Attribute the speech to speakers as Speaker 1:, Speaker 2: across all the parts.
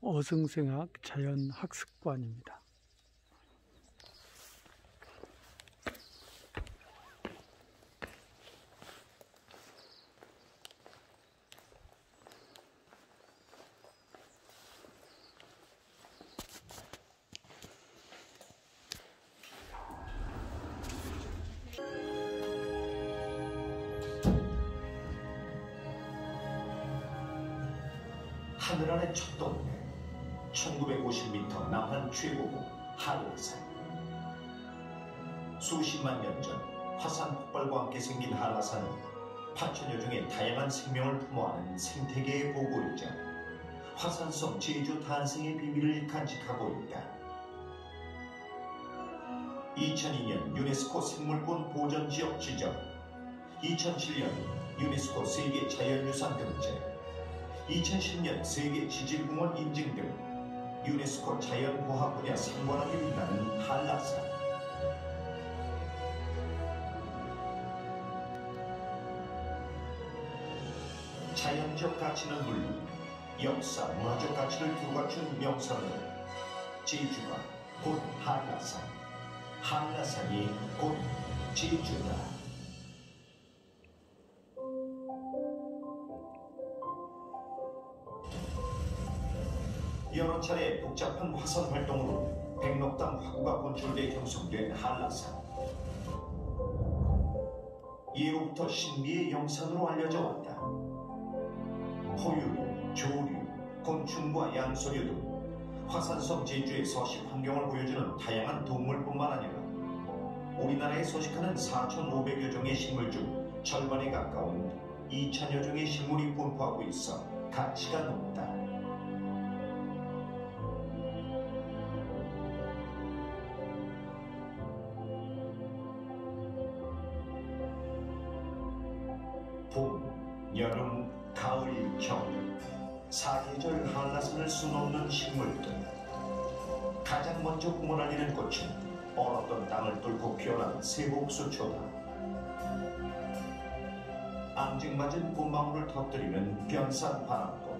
Speaker 1: 어승생학 자연학습관입니다.
Speaker 2: 수십만 년 전 화산 폭발과 함께 생긴 한라산은 8천여 중의 다양한 생명을 품어하는 생태계의 보고이자 화산성 제주 탄생의 비밀을 간직하고 있다. 2002년 유네스코 생물권 보전지역 지정 2007년 유네스코 세계 자연유산 등재 2010년 세계 지질공원 인증 등 유네스코 자연보화 분야 상관하게 빛나는 한라산. 자연적 가치는 물론 역사, 문화적 가치를 두 갖춘 명성으로 제주가 곧 한라산, 한라산이 곧 제주다. 여러 차례 복잡한 화산 활동으로 백록담 화구가 분출돼 형성된 한라산. 예로부터 신비의 영산으로 알려져 왔다. 포유, 조류, 곤충과 양서류 등 화산성 제주의 서식 환경을 보여주는 다양한 동물뿐만 아니라 우리나라에 서식하는 4,500여 종의 식물 중 절반에 가까운 2천여 종의 식물이 분포하고 있어 가치가 높다. 세복수초다 앙증맞은 꽃망울을 터뜨리는 변산 바람꽃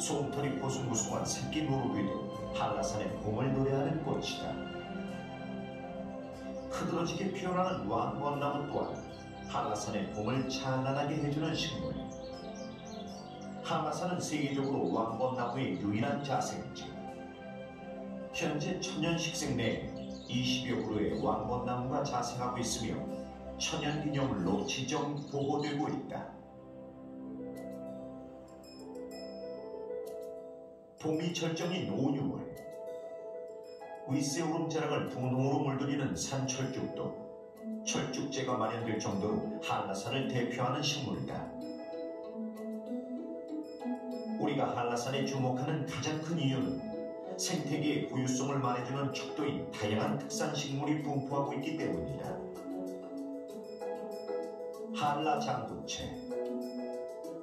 Speaker 2: 솜털이 보숭보숭한 새끼 누르귀도 한라산의 봄을 노래하는 꽃이다 흐드러지게 피어나는 왕벚나무 또한 한라산의 봄을 찬란하게 해주는 식물. 한라산은 세계적으로 왕벚나무의 유일한 자생지. 현재 천연식생 내에 20여 그루의 왕벚나무가 자생하고 있으며 천연기념물로 지정 보호되고 있다. 봄이 절정인 5, 6월 윗세오름 자락을 분홍으로 물들이는 산철쭉도 철쭉제가 마련될 정도로 한라산을 대표하는 식물이다. 우리가 한라산에 주목하는 가장 큰 이유는 생태계의 고유성을 말해주는 척도인 다양한 특산 식물이 분포하고 있기 때문이다. 한라장구채,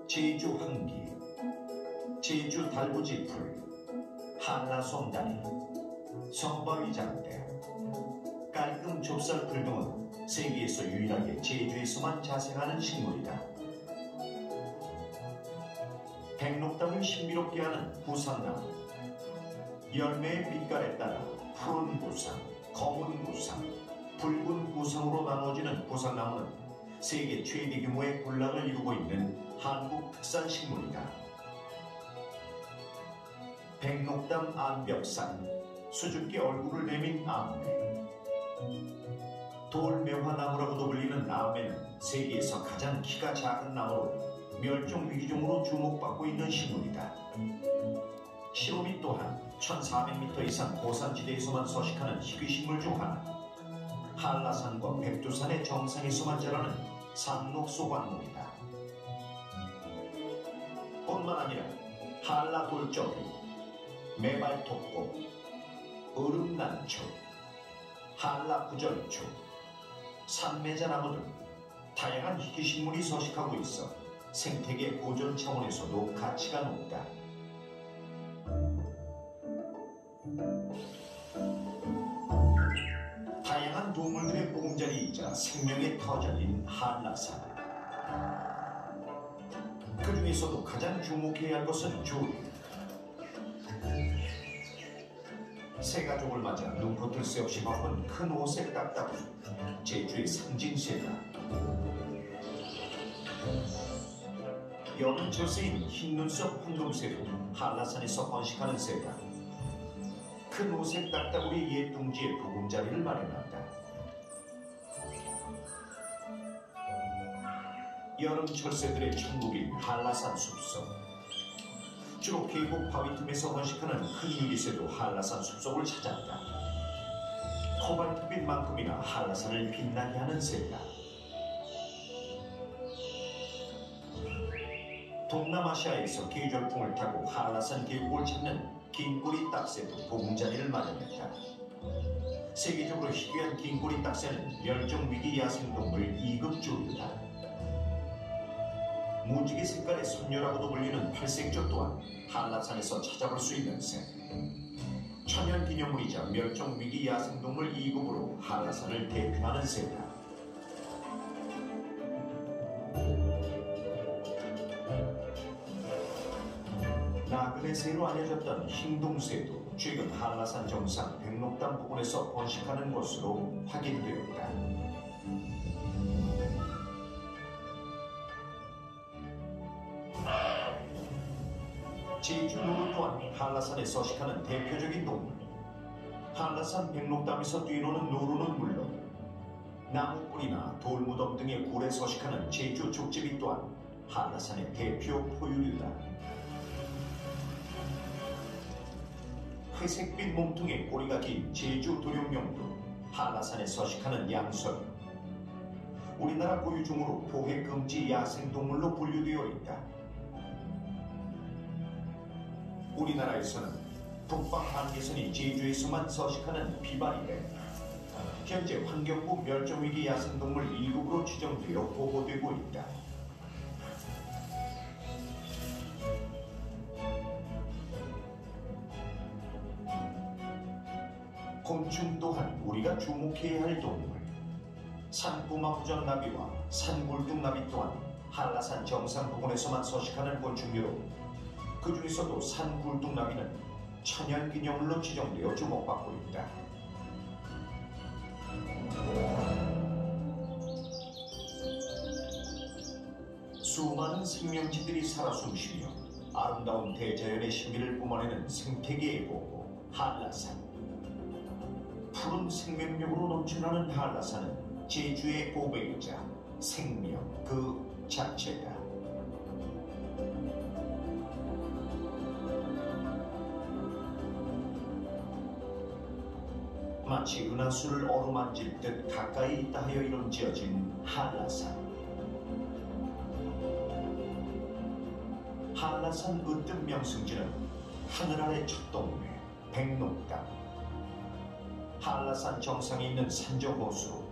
Speaker 2: 제주 황기, 제주 달부지풀, 한라솜다리, 성바위 장대, 깔끔 좁쌀풀 등은 세계에서 유일하게 제주에서만 자생하는 식물이다. 백록담을 신비롭게 하는 부산나무 열매의 빛깔에 따라 푸른 부산, 검은 부산, 붉은 부산으로 나눠지는 부산나무는 세계 최대 규모의 군락을 이루고 있는 한국 특산 식물이다. 백록담 안벽산, 수줍게 얼굴을 내민 암매, 돌매화나무라고도 불리는 암매는 세계에서 가장 키가 작은 나무로 멸종 위기종으로 주목받고 있는 식물이다. 시로미 또한 1400m 이상 고산지대에서만 서식하는 희귀식물 중 하나. 한라산과 백두산의 정상에서만 자라는 산록소관목이다. 뿐만 아니라 한라돌적이, 매발톱고, 얼음난초, 한라구절초, 산매자나무 등 다양한 희귀식물이 서식하고 있어 생태계 보존 차원에서도 가치가 높다. 생명의 터전인 한라산. 그 중에서도 가장 주목해야 할 것은 조리. 새 가족을 맞아 눈코뜰 새 없이 바쁜 큰 오색 딱따구 제주의 상징새다. 여름 철 새인 흰 눈썹 황금새도 한라산에서 번식하는 새다. 큰 오색 딱따구리 옛 둥지에 보금자리를 마련한 여름 철 새들의 천국인 한라산 숲속. 주로 계곡 바위 틈에서 번식하는 큰 유리새도 한라산 숲속을 찾았다. 코발트빛만큼이나 한라산을 빛나게 하는 새다. 동남아시아에서 계절풍을 타고 한라산 계곡을 찾는 긴꼬리 딱새도 보금자리를 마련했다. 세계적으로 희귀한 긴꼬리 딱새는 멸종위기 야생동물 2급 조류다. 무지개 색깔의 선녀라고도 불리는 팔색조 또한 한라산에서 찾아볼 수 있는 새. 천연 기념물이자 멸종 위기 야생동물 2급으로 한라산을 대표하는 새다. 나그네 새로 알려졌던 흰동새도 최근 한라산 정상 백록담 부근에서 번식하는 것으로 확인되었다. 한 한라산에 서식하는 대표적인 동물. 한라산 백록담에서 뛰노는 노루는 물론 나무뿌리나 돌무덤 등의 굴에 서식하는 제주 족제비 또한 한라산의 대표 포유류다. 회색빛 몸통에 꼬리가 긴 제주 도룡령도 한라산에 서식하는 양설. 우리나라 고유종으로 포획 금지 야생동물로 분류되어 있다. 우리나라에서는 북방 한계선이 제주에서만 서식하는 비바리에 현재 환경부 멸종위기 야생동물 1급으로 지정되어 보호되고 있다. 곤충 또한 우리가 주목해야 할 동물. 산꼬마부전 나비와 산골뚝 나비 또한 한라산 정상 부근에서만 서식하는 곤충류로 그 중에서도 산굴뚝 나비는 천연기념물로 지정되어 주목받고 있다. 수많은 생명체들이 살아 숨쉬며 아름다운 대자연의 신비를 뿜어내는 생태계의 보고 한라산. 푸른 생명력으로 넘쳐나는 한라산은 제주의 고백이자 생명 그 자체다. 마치 은하수를 어루만질 듯 가까이 있다 하여 이름 지어진 한라산. 한라산 으뜸 명승지는 하늘 아래 첫 동네 백록담. 한라산 정상에 있는 산정호수로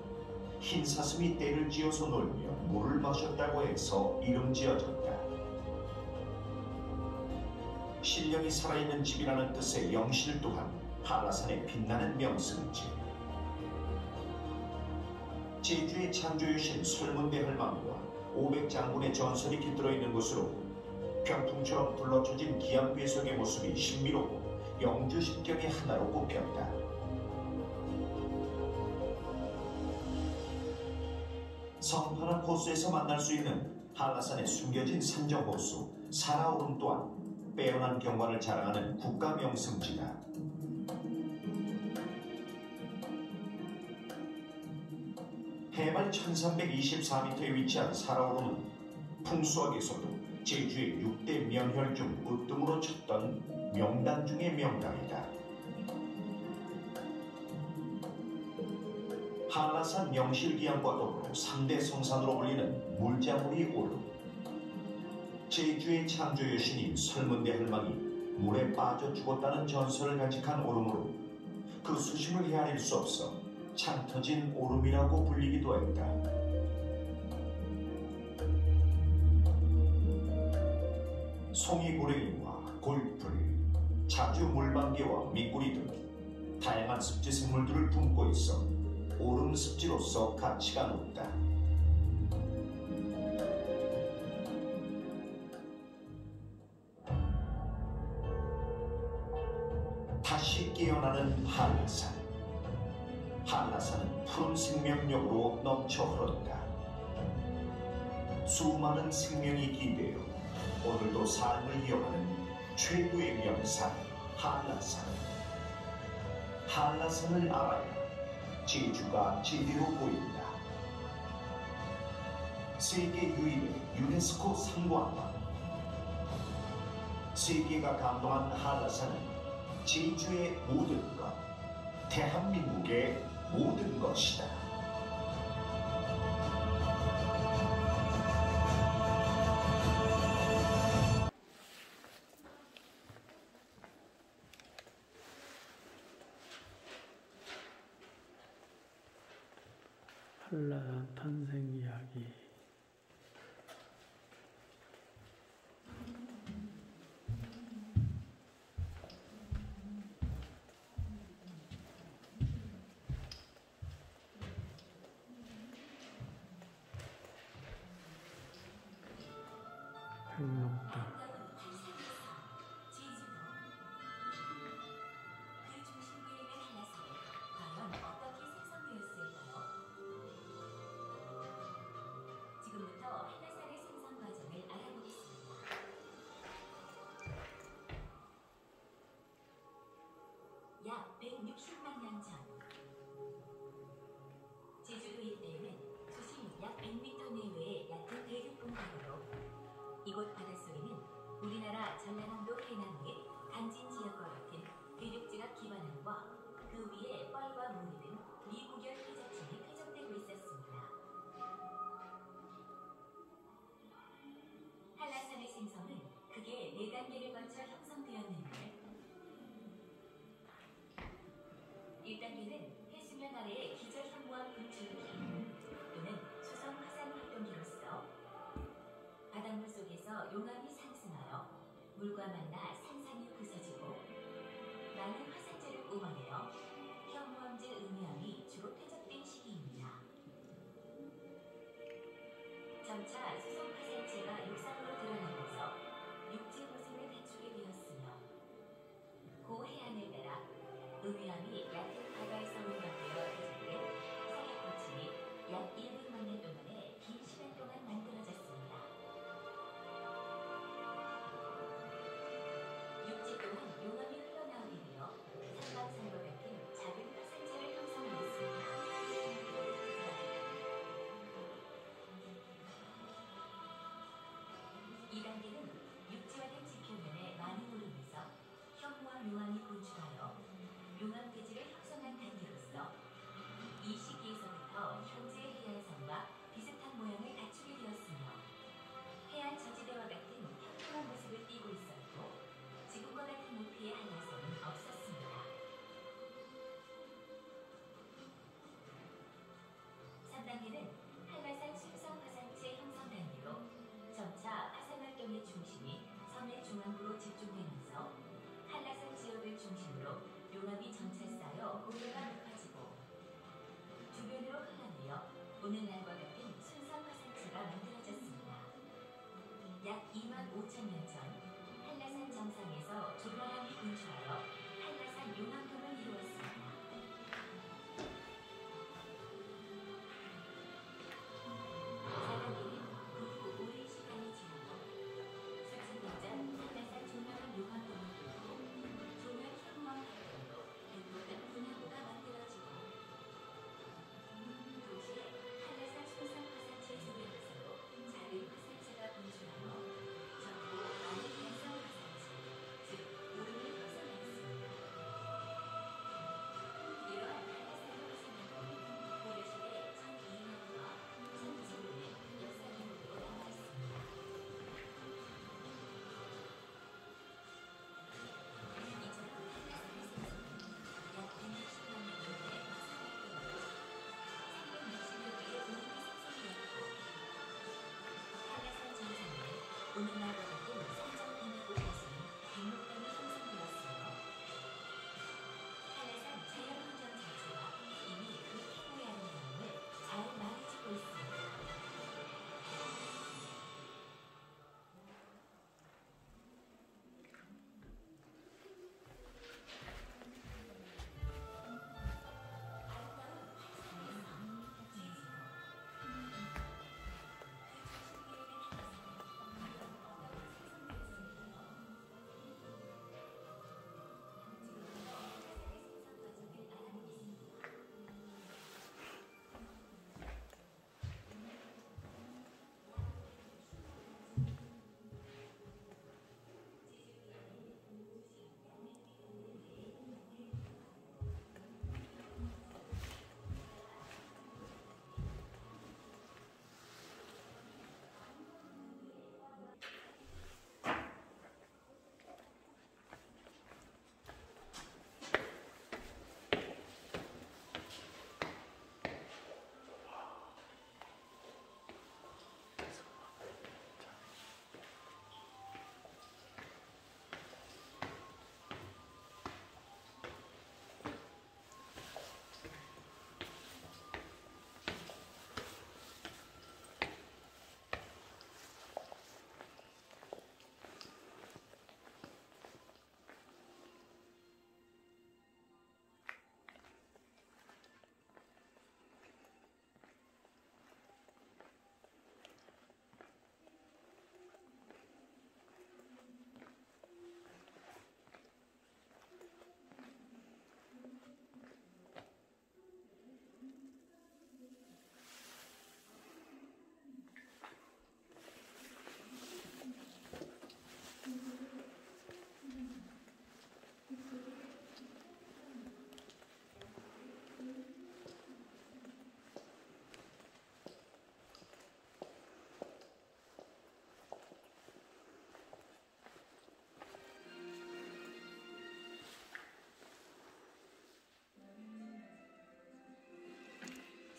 Speaker 2: 흰 사슴이 떼를 지어서 놀며 물을 마셨다고 해서 이름 지어졌다. 신령이 살아있는 집이라는 뜻의 영실 또한 한라산의 빛나는 명승지. 제주의 창조유신 설문대 헐망과 500장군의 전설이 깃들어 있는 곳으로 병풍처럼 둘러쳐진 기암괴석의 모습이 신비롭고 영주 십경의 하나로 꼽혔다. 성파란 호수에서 만날 수 있는 한라산의 숨겨진 산정호수 사라오름 또한 빼어난 경관을 자랑하는 국가명승지다. 해발 1324m에 위치한 사라오름은 풍수학에서도 제주의 6대 명혈 중 으뜸으로 쳤던 명당 중의 명당이다. 한라산 영실기암과 더불어 3대 성산으로 불리는 물자물이 오름. 제주의 창조 여신인 설문대 할망이 물에 빠져 죽었다는 전설을 간직한 오름으로 그 수심을 헤아릴 수 없어 창 터진 오름이라고 불리기도 했다. 송이고랭이와 골풀, 자주 물방개와 미꾸리 등 다양한 습지 생물들을 품고 있어 오름 습지로서 가치가 높다. 최고의 명산 한라산. 한라산을 알아야 제주가 제대로 보입니다 세계 유일의 유네스코 상관방 세계가 감동한 한라산은 제주의 모든 것, 대한민국의 모든 것이다.
Speaker 1: 한라산 탄생 이야기.
Speaker 3: 바다로 이곳 바닷속에는 우리나라 전라남도 해남의 간진 지역과 같은 대륙지각 기반함과 그 위에 뻘과 모니 등 미국열 회적층이 퇴적되고 있었습니다. 한라산의 생성은 크게 네 단계를 거쳐 형성되었는데 1단계는 해수면 아래의 기저현무암 분출기 속에서 용암이 상승하여 물과 만나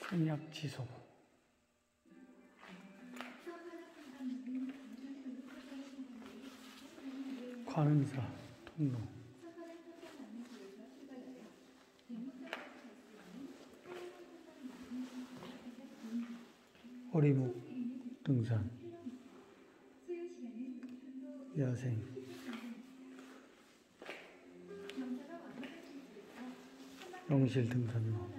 Speaker 1: 생략 지소. 관음사 통로. 어리목 등산. 야생. 영실 등산로.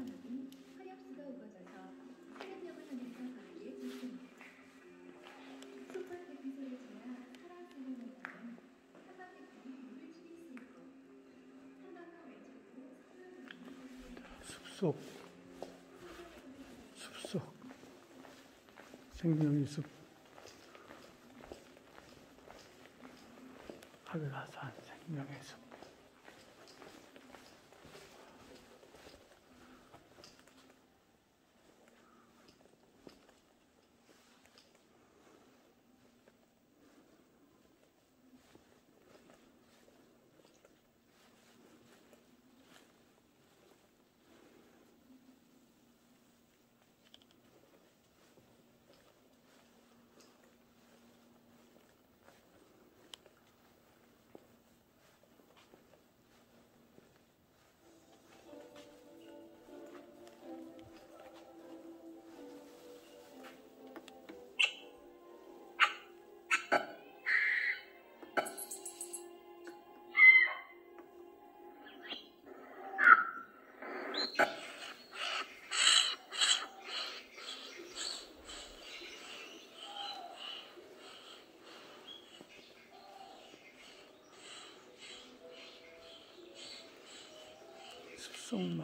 Speaker 1: 中毛